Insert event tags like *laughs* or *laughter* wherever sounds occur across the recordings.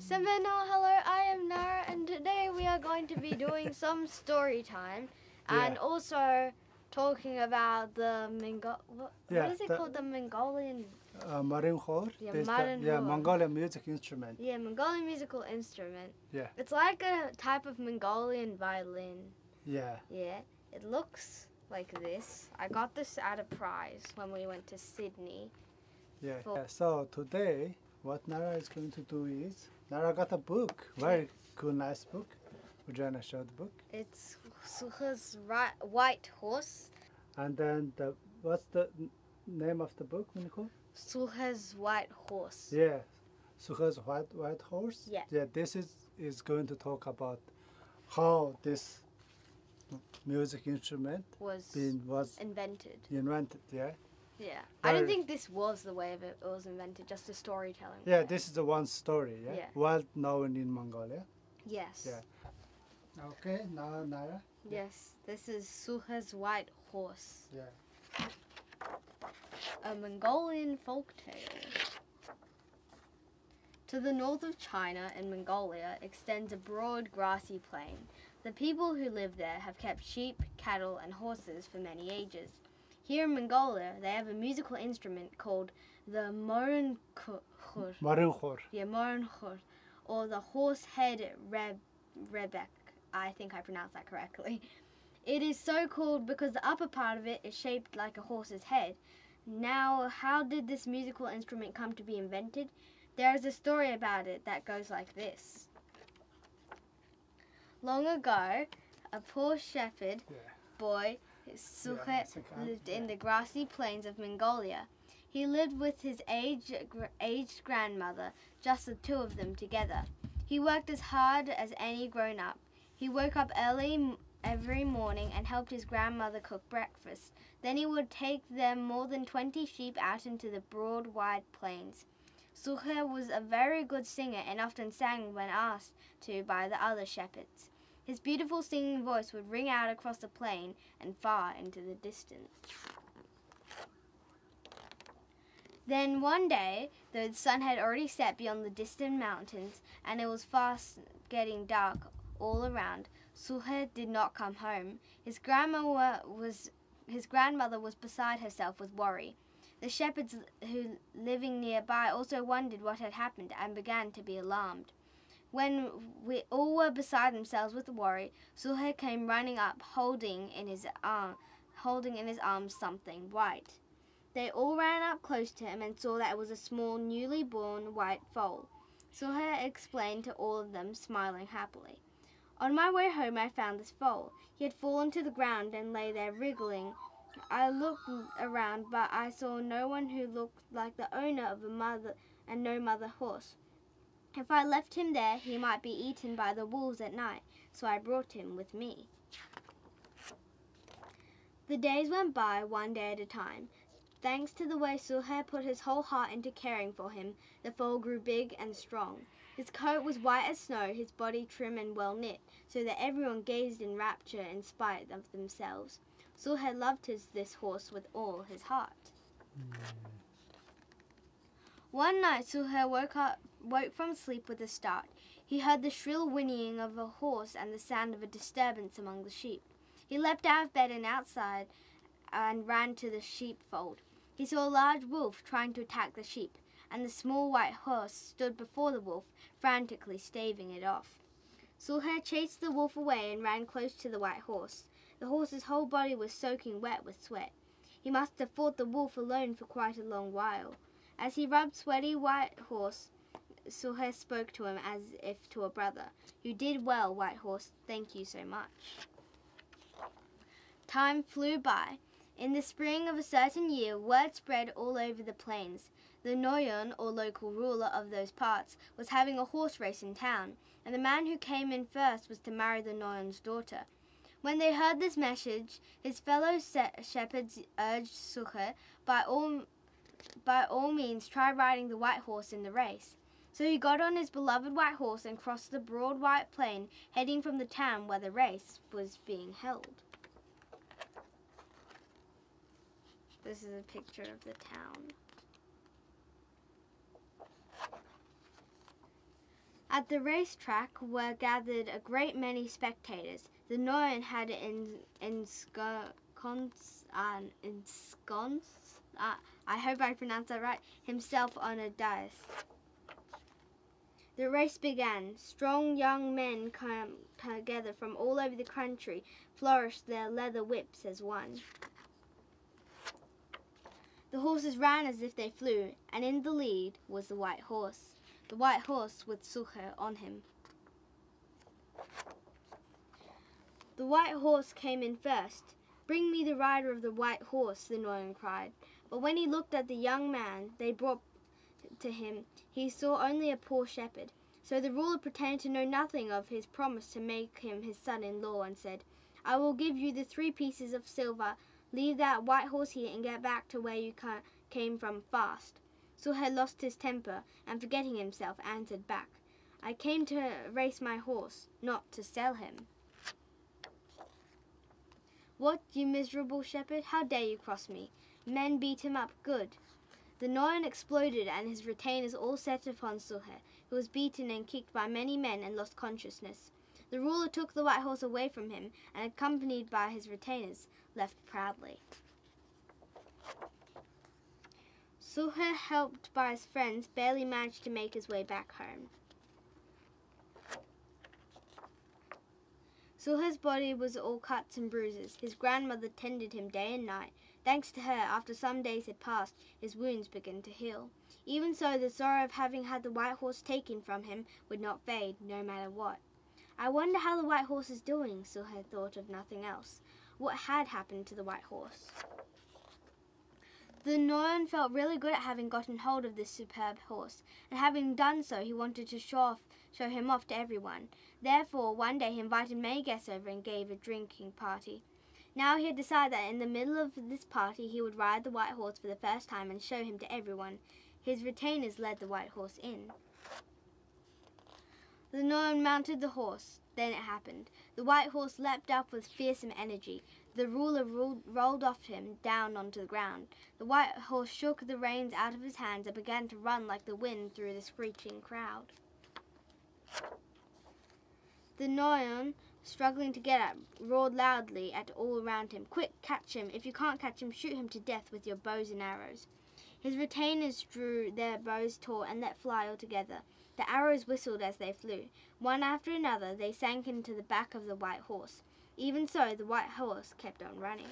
Savannah, hello, I am Nara, and today we are going to be doing *laughs* some story time and Yeah. also talking about the Mongol. What, Yeah, what is it the- called? The Mongolian. Uh, Morin Khuur. Yeah, yeah, Mongolian music instrument. Yeah, Mongolian musical instrument. Yeah. It's like a type of Mongolian violin. Yeah. Yeah, it looks like this. I got this at a prize when we went to Sydney. Yeah. Yeah. So today, what Nara is going to do is Nara got a book, very cool, nice book. Would you wanna show the book? It's Suha's ri- white horse. And then the what's the name of the book, Miniko? Suha's white horse. Yeah. Suha's white white horse. Yeah. Yeah. This is is going to talk about how this music instrument Was been was invented. invented. Yeah. Yeah. I don't think this was the way of it, it was invented, just a storytelling. Yeah. way. This is the one story. Yeah. Yeah. Well known in Mongolia. Yes. Yeah. Okay. Now Nara. Yes. This is Suha's white horse. Yeah. A Mongolian folktale. To the north of China and Mongolia extends a broad grassy plain. The people who live there have kept sheep, cattle, and horses for many ages. Here in Mongolia, they have a musical instrument called the Morin Khuur, Marinkhor. yeah, Morin Khuur, or the horse head reb, rebec. I think I pronounced that correctly. It is so called because the upper part of it is shaped like a horse's head. Now, how did this musical instrument come to be invented? There is a story about it that goes like this. Long ago, a poor shepherd Yeah. boy, Suchet, lived in the grassy plains of Mongolia. He lived with his aged, gr- aged grandmother, just the two of them together. He worked as hard as any grown up. He woke up early m- every morning and helped his grandmother cook breakfast. Then he would take them more than 20 sheep out into the broad, wide plains. Suche was a very good singer and often sang when asked to by the other shepherds. His beautiful singing voice would ring out across the plain and far into the distance. Then one day, though the sun had already set beyond the distant mountains and it was fast getting dark all around, Suhe did not come home. His grandma was his grandmother was beside herself with worry. The shepherds who living nearby also wondered what had happened and began to be alarmed. When we all were beside themselves with worry, Suhe came running up, holding in his arm, holding in his arms something white. They all ran up close to him and saw that it was a small, newly born white foal. Suhe explained to all of them, smiling happily. On my way home, I found this foal. He had fallen to the ground and lay there wriggling. I looked around, but I saw no one who looked like the owner of a mother and no mother horse. If I left him there, he might be eaten by the wolves at night, so I brought him with me. The days went by one day at a time. Thanks to the way Suhe put his whole heart into caring for him, the foal grew big and strong. His coat was white as snow, his body trim and well knit, so that everyone gazed in rapture in spite of themselves. Suhe loved his, this horse with all his heart. Hmm. One night Suhe woke up woke from sleep with a start. He heard the shrill whinnying of a horse and the sound of a disturbance among the sheep. He leapt out of bed and outside and ran to the sheepfold. He saw a large wolf trying to attack the sheep, and the small white horse stood before the wolf, frantically staving it off. Sulher chased the wolf away and ran close to the white horse. The horse's whole body was soaking wet with sweat. He must have fought the wolf alone for quite a long while. As he rubbed sweaty white horse, Sulher spoke to him as if to a brother. You did well, white horse. Thank you so much. Time flew by. In the spring of a certain year, word spread all over the plains. The Noyon, or local ruler of those parts, was having a horse race in town, and the man who came in first was to marry the Noyon's daughter. When they heard this message, his fellow shepherds urged Suche by all, by all means try riding the white horse in the race. So he got on his beloved white horse and crossed the broad white plain, heading from the town where the race was being held. This is a picture of the town. At the racetrack were gathered a great many spectators. The Noyan had en- ensconced, uh, ensconced uh, I hope I pronounced that right, himself on a dais. The race began. Strong young men come together from all over the country, flourished their leather whips as one. The horses ran as if they flew, and in the lead was the white horse. The white horse with Sucher on him. The white horse came in first. Bring me the rider of the white horse, the Noyan cried. But when he looked at the young man they brought to him, he saw only a poor shepherd. So the ruler pretended to know nothing of his promise to make him his son in law, and said, I will give you the three pieces of silver. Leave that white horse here and get back to where you came from fast. Suher lost his temper, and forgetting himself, answered back, I came to race my horse, not to sell him. What, you miserable shepherd, how dare you cross me? Men beat him up good. The Noyan exploded, and his retainers all set upon Suher, who was beaten and kicked by many men and lost consciousness. The ruler took the white horse away from him, and accompanied by his retainers, left proudly. Suher, helped by his friends, barely managed to make his way back home. Suher's body was all cuts and bruises. His grandmother tended him day and night. Thanks to her, after some days had passed, his wounds began to heal. Even so, the sorrow of having had the white horse taken from him would not fade, no matter what. I wonder how the white horse is doing, Suher thought of nothing else. What had happened to the white horse? The Noyan felt really good at having gotten hold of this superb horse, and having done so, he wanted to show, off, show him off to everyone. Therefore, one day he invited many guests over and gave a drinking party. Now he had decided that in the middle of this party he would ride the white horse for the first time and show him to everyone. His retainers led the white horse in. The Noyan mounted the horse. Then it happened. The white horse leapt up with fearsome energy. The ruler rolled, rolled off him down onto the ground. The white horse shook the reins out of his hands and began to run like the wind through the screeching crowd. The Noyan, struggling to get up, roared loudly at all around him. Quick, catch him! If you can't catch him, shoot him to death with your bows and arrows. His retainers drew their bows taut and let fly altogether. The arrows whistled as they flew. One after another, they sank into the back of the white horse. Even so, the white horse kept on running.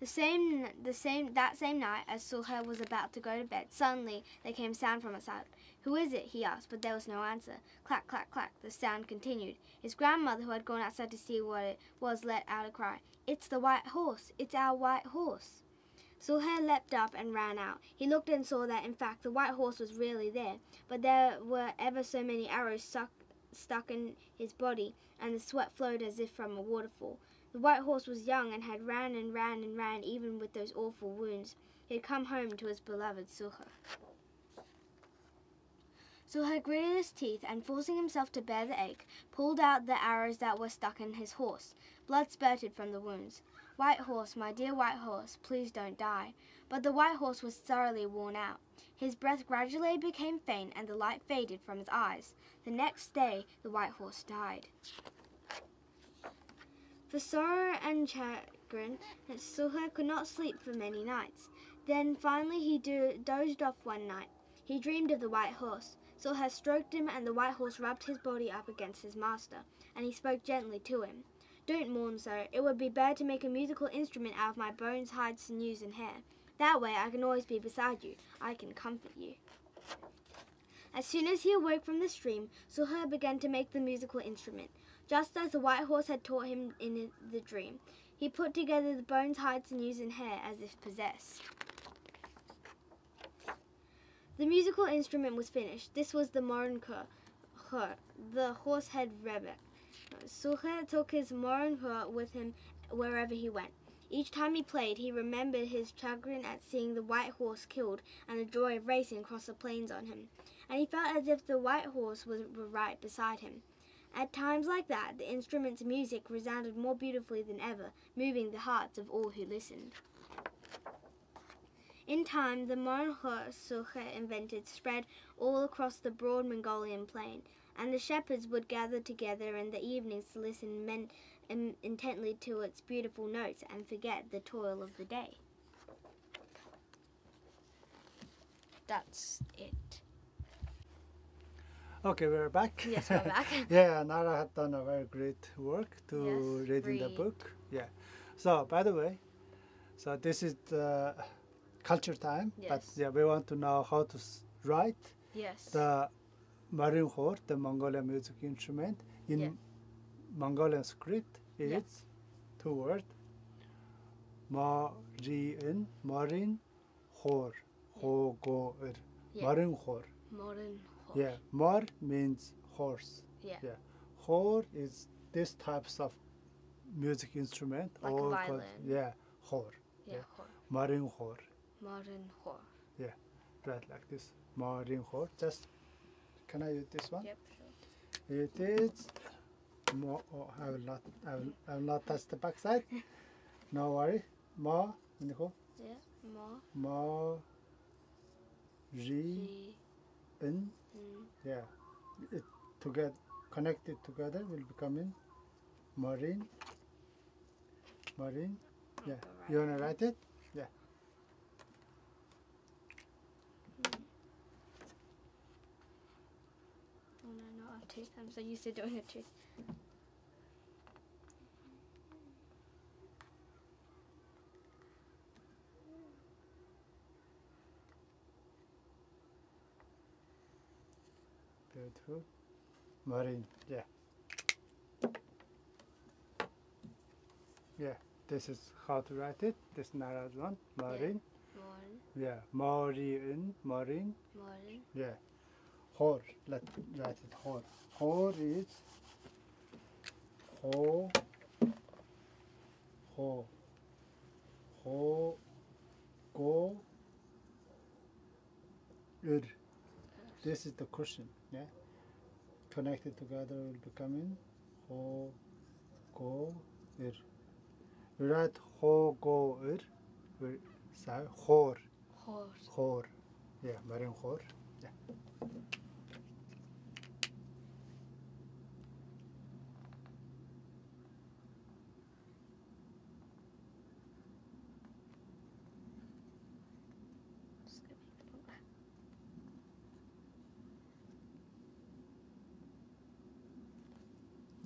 The same, the same, that same night, as Suher was about to go to bed, suddenly there came sound from outside. Who is it? he asked, but there was no answer. Clack, clack, clack. The sound continued. His grandmother, who had gone outside to see what it was, let out a cry. It's the white horse! It's our white horse! Suher leapt up and ran out. He looked and saw that, in fact, the white horse was really there, but there were ever so many arrows stuck, stuck in his body, and the sweat flowed as if from a waterfall. The white horse was young and had ran and ran and ran even with those awful wounds. He had come home to his beloved Suher. Suher gritted his teeth and, forcing himself to bear the ache, pulled out the arrows that were stuck in his horse. Blood spurted from the wounds. White horse, my dear white horse, please don't die. But the white horse was thoroughly worn out. His breath gradually became faint and the light faded from his eyes. The next day, the white horse died. For sorrow and chagrin, Suher could not sleep for many nights. Then finally he do- dozed off one night. He dreamed of the white horse. Suher stroked him, and the white horse rubbed his body up against his master, and he spoke gently to him. Don't mourn, sir. It would be better to make a musical instrument out of my bones, hides, sinews, and hair. That way I can always be beside you. I can comfort you. As soon as he awoke from the dream, Suher began to make the musical instrument, just as the white horse had taught him in the dream. He put together the bones, hides, sinews, and hair as if possessed. The musical instrument was finished. This was the Morin Khuur, the horse-head rabbit. Suher took his Morin Khuur with him wherever he went. Each time he played, he remembered his chagrin at seeing the white horse killed and the joy of racing across the plains on him, and he felt as if the white horse was right beside him. At times like that, the instrument's music resounded more beautifully than ever, moving the hearts of all who listened. In time, the horse invented spread all across the broad Mongolian plain, and the shepherds would gather together in the evenings to listen men- in- intently to its beautiful notes and forget the toil of the day. That's it. Okay, we're back. Yes, we're back. *laughs* yeah, Nara had done a very great work to Yes, reading the book. Yeah. So, by the way, so this is the culture time, but yeah, we want to know how to s- write Yes. the Morin Khuur, the Mongolian music instrument, in Yeah. Mongolian script. It's two words. Marin, marin, khor, ho, go, er. Yeah. Marin khor. modern horse. Yeah, mar means horse. Yeah. Yeah. Khor is this types of music instrument. Like a all called- yeah, hor. Yeah. Yeah. horse. Marin khor. Modern horse. Right, like this. Marin khor. Just, can I use this one? Yep. Sure. It is. Mo, oh, I will not. I will. I will not touch the backside. *laughs* no worry. Ma. Nicole. Yeah. Mo. Ma. Ri. G. In. N. Yeah. It together connected together will become in marine. Marine. Yeah. You wanna write it? Yeah. Oh no, not a tooth. I'm so used to doing a tooth. Beautiful. Marine. Yeah. Yeah. This is how to write it. This Nara's one. Marine. Modern. Yeah. Marine. Marine. Modern. Yeah. Hor. Let's write it. Hor. Hor is ho. Ho. Ho. Go. Ur. This is the cushion. Yeah. Connected together will become in ho. Go. Ur. We write ho. Go. Ur. We say hor. Horse. Hor. Yeah. Marine hor. Yeah.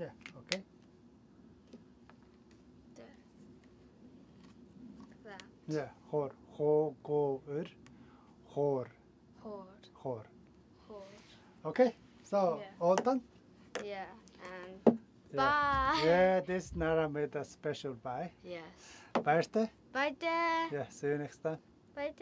Yeah. Okay. There. That. Yeah, hor, ho, go, ur, hor, Horde. hor. Horde. Okay, so Yeah. all done. Yeah. And Yeah. bye. Yeah, this Nara made a special bye. Yes. Birthday. Bye, Dad. Yeah, see you next time. Bye.